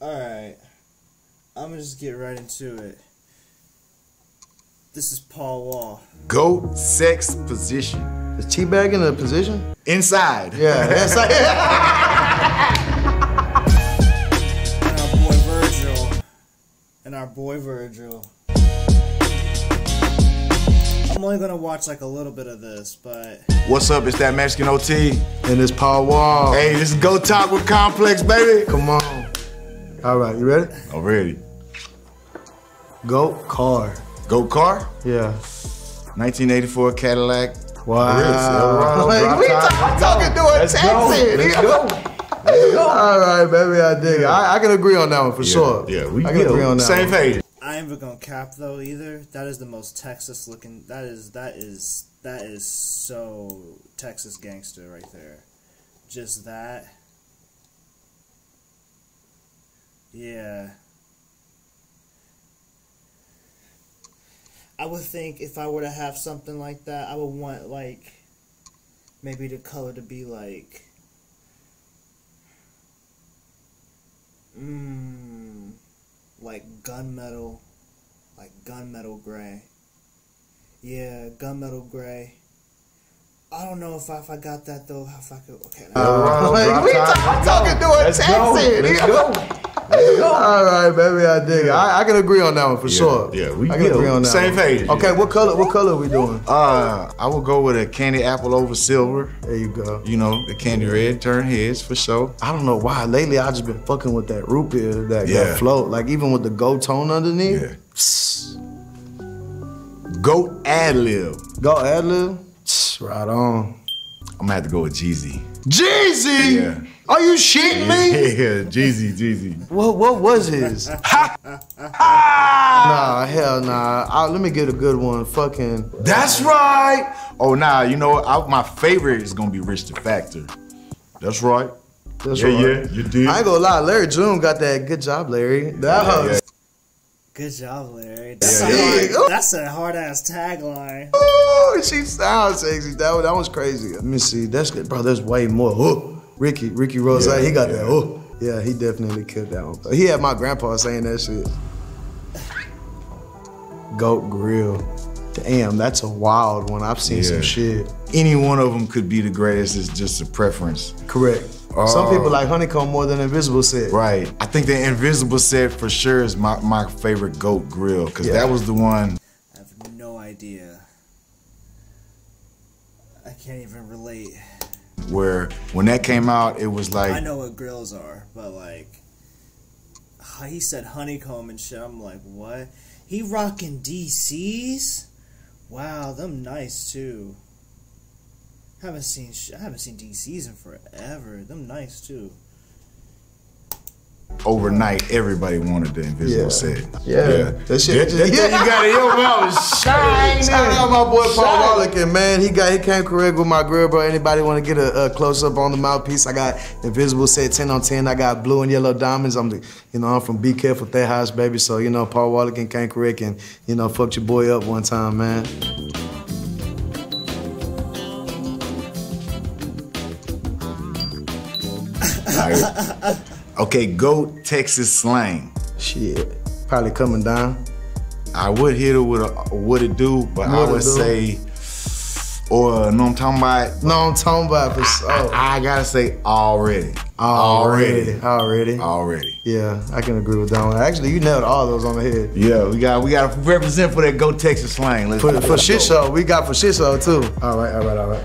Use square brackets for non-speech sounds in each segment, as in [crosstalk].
Alright. I'm gonna just get right into it. This is Paul Wall. Goat sex position. Is teabag in a position? Inside. Yeah, that's like, [laughs] And our boy Virgil. And our boy Virgil. I'm only gonna watch like a little bit of this, but What's up? It's that Mexican OT. and it's Paul Wall. Hey, this is GOAT Talk with Complex, baby. Come on. All right, you ready? Already. Goat car. Goat car. Yeah. 1984 Cadillac. Wow. Like, Like, we talk- I'm talking to a Texan. All right, baby, I dig it. I, I can agree on that one for sure. Yeah, we I can agree on that Same one. page. I ain't even gonna cap though either. That is the most Texas looking. That is that is that is so Texas gangster right there. Just that. Yeah. I would think if I were to have something like that, I would want like maybe the color to be like. Mmm like gunmetal, like gunmetal gray. Yeah, gunmetal gray. I don't know if I, if I got that though. If I could, okay. Uh, [laughs] like, we talk, I'm talking to a Texan. [laughs] All right, baby, I dig it. I, I can agree on that one for sure. yeah, we I can good. agree on that. Same one. page. Okay, what color? What color are we doing? Uh, I will go with a candy apple over silver. There you go. You know, the candy red turn heads for sure. I don't know why. Lately, I just been fucking with that root beer, that, Yeah. float. Like even with the gold tone underneath. Yeah. Goat ad lib. Go ad lib. Right on. I'm gonna have to go with Jeezy. Jeezy. Yeah. Are you shitting me? [laughs] Yeah, Jeezy, Jeezy. What what was his? [laughs] nah, hell nah. I, let me get a good one. Fucking. That's right. Oh, nah, you know, I, my favorite is gonna be Rich the Factor. That's right. That's yeah, right. yeah, you did. I ain't gonna lie, Larry June got that good job, Larry. That Yeah, was. yeah. Good job, Larry. That's, Yeah, a, hard, that's a hard ass tagline. Ooh, she sounds sexy. That was, that was crazy. Let me see. That's good, bro. There's way more. Oh, Ricky, Ricky Rose, Yeah, he got yeah. that. Oh, yeah, he definitely killed that one. He had my grandpa saying that shit. Goat Grill. Damn, that's a wild one. I've seen Yeah. some shit. Any one of them could be the greatest. It's just a preference. Correct. Some oh. people like honeycomb more than invisible set. Right. I think the Invisible set for sure is my, my favorite goat grill because Yeah. that was the one. I have no idea. I can't even relate. where when that came out, it was like I know what grills are, but like, [sighs] he said honeycomb and shit. I'm like, what? He rocking DCs? Wow, them nice too. Haven't seen I haven't seen DCs in forever. Them nice too. Overnight, everybody wanted the Invisible Yeah. set. Yeah. That shit That, just- that thing you got in your mouth is shining. [laughs] Shout out my boy Paul Shining. And man, he got he came correct with my grill, bro. Anybody want to get a, a close up on the mouthpiece? I got invisible set ten on ten. I got blue and yellow diamonds. I'm the, you know, I'm from Be Careful That House, baby. So you know, Paul Wallach and came correct, and you know, fucked your boy up one time, man. [laughs] Alright. Okay, goat Texas slang. Shit, probably coming down. I would hit it with a what it do, but I What it would say, or no, I'm talking about. No, I'm talking about for sure. I, I gotta say already, already, already. already. Yeah, I can agree with that one. Actually, you nailed all those on the head. Yeah, we got we got to represent for that go Texas slang. Let's For, go. for shit show, we got for shit show too. All right, all right, all right.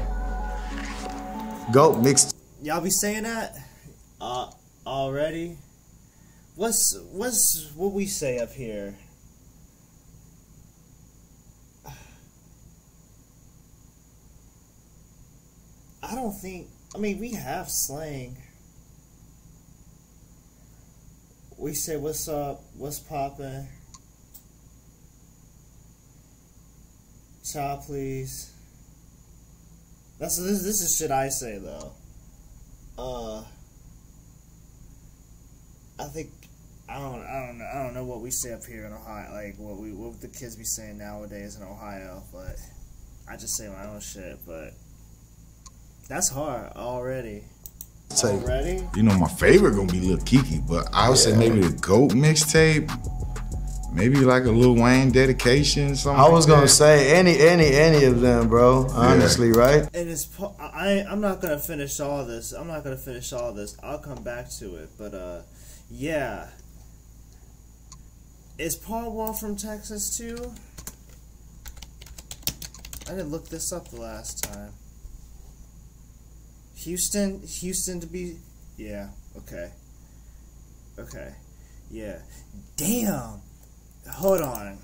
Goat mixed. Y'all be saying that? Uh, already? What's what's what we say up here? [sighs] I don't think. I mean, we have slang. We say, "What's up? What's poppin'?" Chow, please. That's this. This is shit I say though. Uh, I think I don't. I don't know. I don't know what we say up here in Ohio. Like what we what the kids be saying nowadays in Ohio. But I just say my own shit. But that's hard already. Tape. Already? You know, my favorite gonna be Lil Keke, but I would say maybe the GOAT mixtape. Maybe like a Lil Wayne dedication, something. I was like gonna that. say any, any, any of them, bro. Honestly, right? And it's po- I I'm not gonna finish all this. I'm not gonna finish all this. I'll come back to it. But uh, yeah. Is Paul Wall from Texas too? I didn't look this up the last time. Houston, Houston to be, yeah. Okay. Okay. Yeah. Damn. Hold on.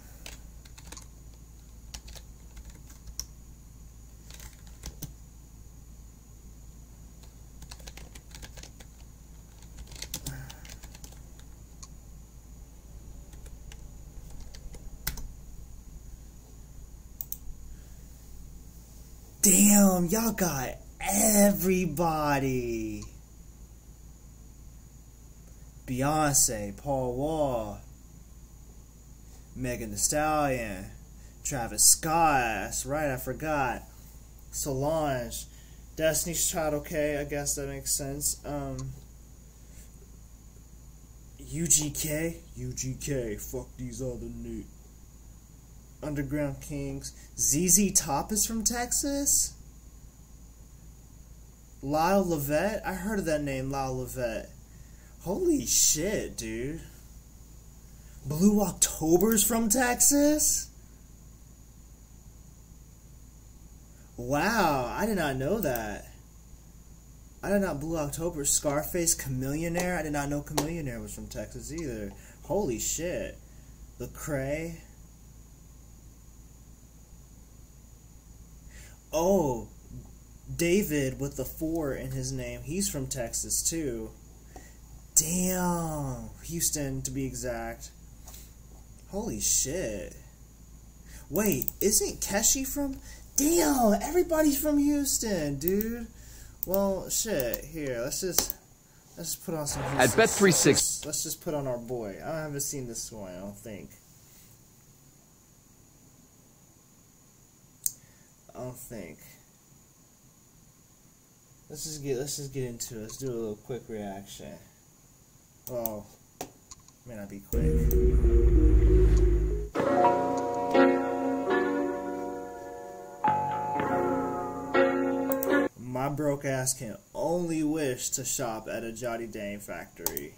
Damn, y'all got everybody. Beyonce, Paul Wall, Megan Thee Stallion, Travis Scott. That's right, I forgot. Solange, Destiny's Child. Okay, I guess that makes sense. Um, UGK, UGK. Fuck these other new Underground Kings. ZZ Top is from Texas. Lyle Lovett? I heard of that name, Lyle Lovett. Holy shit, dude. Blue October's from Texas? Wow, I did not know that. I did not Blue October, Scarface, Chamillionaire. I did not know Chamillionaire was from Texas either. Holy shit. Lecrae. Oh, David with the four in his name. He's from Texas too. Damn. Houston to be exact. Holy shit. Wait, isn't Keshi from Damn, everybody's from Houston, dude. Well, shit. Here, let's just let's just put on some At Bet360 Let's, let's just put on our boy. I haven't seen this one, I don't think. I don't think. Let's just get let's just get into it. Let's do a little quick reaction. Well, may not be quick. My broke ass can only wish to shop at a Johnny Dang factory.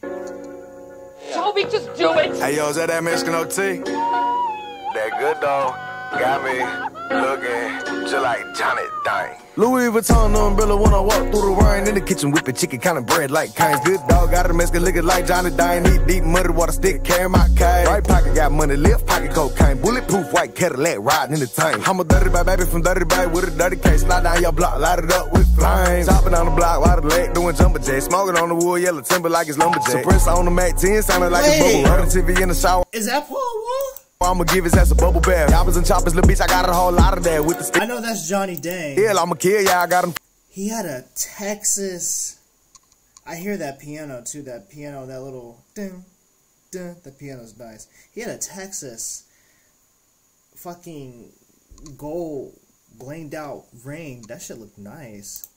Toby, just do it! Hey, yo, is that that Mexican OT? That good dog got me looking just like Johnny Dang. Louis Vuitton umbrella when I walk through the rain in the kitchen whipping chicken kind of bread like kinds. Good dog got a Mexican looking like Johnny Dang. Eat deep muddy water stick carry my cane. Right pocket got money, left pocket cocaine. Bulletproof white Cadillac riding in the tank. I'm a dirty bag baby from dirty bag with a dirty case. Slide down your block, light it up with flames. Hopping on the block, wide the leg doing jumper jacks. Smoking on the wood, yellow timber like it's lumberjack. Suppressor on the Mac 10 sounding like Wait. a bubble. Running TV in the shower. Is that Paul Wall? I'ma give his ass a bubble bath. Choppers and choppers, little bitch, I got a whole lot of that with the stick. I know that's Johnny Dang. Yeah, I'ma kill ya, I got him. He had a Texas. I hear that piano too. That piano, that little dun dun. The piano's nice. He had a Texas fucking gold blinged out ring. That shit looked nice.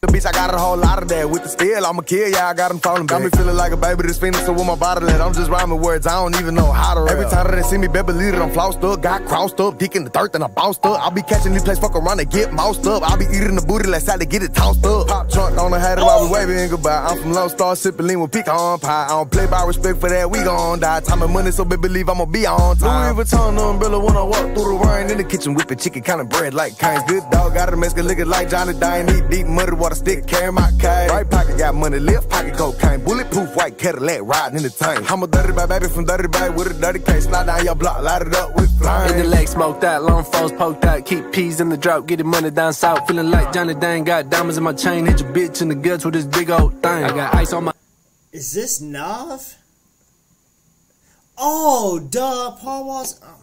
The bitch, I got a whole lot of that with the steel. I'ma kill ya, I got him falling back. Got me feeling like a baby that's fiending, so with my bottle at, I'm just rhyming words, I don't even know how to rap. Every time that they see me, baby, believe that I'm flossed up, got crossed up, dick in the dirt, and I bounced up. I'll be catching these plays, fuck around and get moused up. I'll be eating the booty, let's to get it tossed up. Pop trunk on the hat, while we waving goodbye. I'm from Lone Star, sipping lean with pecan pie. I don't play by respect for that, we gon' die. Time and money, so baby, believe I'ma be on time. Louis Vuitton umbrella when I walk through the rain in the kitchen, whipping chicken kind of bread like kinds. Good dog, got a Mexican looking like Johnny Dang. Eat deep muddy water stick, carry my cane. Right pocket got money, left pocket cocaine. Bulletproof white Cadillac riding in the tank. I'm a dirty bag baby from dirty bag with a dirty case. Slide down your block, light it up with flames. In the leg, smoked out, long foes poked out, keep peas in the drought, get the money down south. Feeling like Johnny Dang, got diamonds in my chain, hit your bitch in the guts with this big old thing. I got ice on my Is this Nav? Oh, duh. Paul Wall's. oh.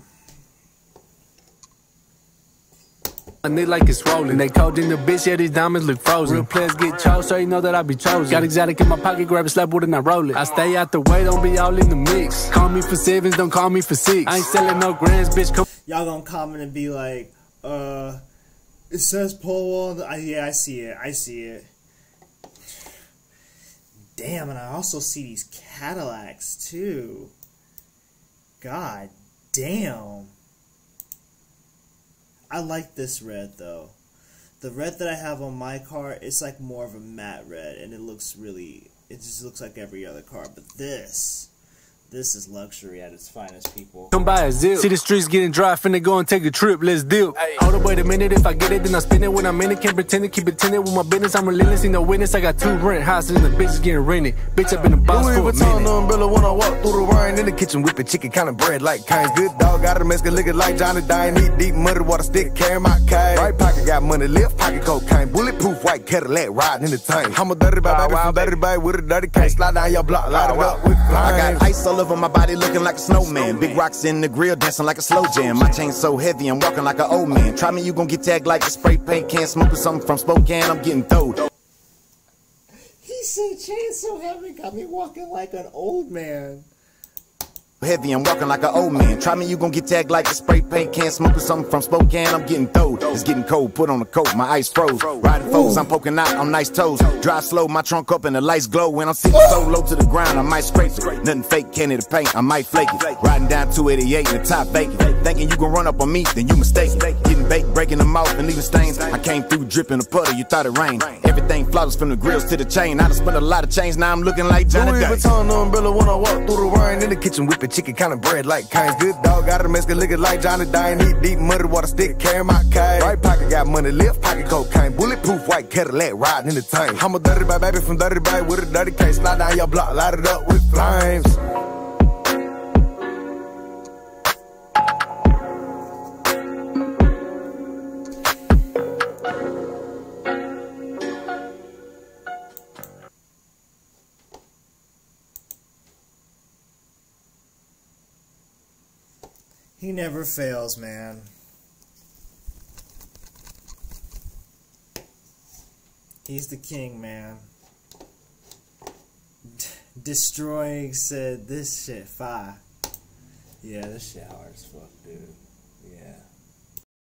Neck like it's rolling. They cold in the bitch, yeah, these diamonds look frozen. Real players get chose, so you know that I be chosen. Got exotic in my pocket, grab a slap wood and I roll it. I stay out the way, don't be all in the mix. Call me for sevens, don't call me for six. I ain't selling no grands, bitch, come Y'all gonna comment and be like, uh, it says Paul Wall. I, yeah, I see it. I see it. damn, and I also see these Cadillacs too. God damn. I like this red though. The red that I have on my car, it's like more of a matte red, and it looks really, it just looks like every other car. But this, this is luxury at its finest, people. Come buy a zip. See the streets getting dry, finna go and take a trip, let's dip. Hold up, wait a minute, if I get it, then I spend it when I'm in it. Can't pretend to keep it tinted with my business, I'm relentless, see no witness. I got two rent houses and the bitch is getting rented. Bitch, I've been a boss Louis for a Vuitton minute. umbrella when I walk through the rain in the kitchen, whipping chicken kind of bread like kinds. Good dog, got a Mexican liquor like Johnny Dang. Eat deep muddy water stick, carry my cane. Right pocket got money, left pocket cocaine. Bulletproof white Cadillac riding in the tank. I'm a dirty boy, baby, from dirty boy with a dirty cane. Slide down your block, light it up with I got ice all over my body looking like a snowman. Big rocks in the grill dancing like a slow jam. My chain so heavy, I'm walking like an old man. Try me, you gon' get tagged like a spray paint can. Smoking something from Spokane, I'm getting throwed. He said chain so heavy got me walking like an old man. Heavy, I'm walking like an old man. Try me, you gon' get tagged like a spray paint can. Smoking something from Spokane, I'm getting throwed. It's getting cold, put on a coat, my ice froze. Riding foes, I'm poking out on nice toes. Drive slow, my trunk up and the lights glow. When I'm sitting so low to the ground, I might scrape it. Nothing fake, candy to paint, I might flake it. Riding down 288 in the top vacant. Thinking you gon' run up on me, then you mistaken. Getting baked, breaking them off and leaving stains. I came through dripping a puddle, you thought it rained. Everything flawless from the grills to the chain. I done spent a lot of chains, now I'm looking like Johnny Louis Day. Vuitton umbrella when I walk through the rain in the kitchen, whipping chicken kind of bread like kinds. Good dog, got a Mexican liquor like Johnny Dang. Eat deep muddy water stick, carry my cane. Right pocket got money, left pocket cocaine. Bulletproof white Cadillac riding in the tank. I'm a dirty boy, baby, from dirty boy with a dirty case. Slide down your block, light it up with flames. He never fails, man. He's the king, man. Destroying said this shit fire. Yeah, this shit hard as fuck, dude.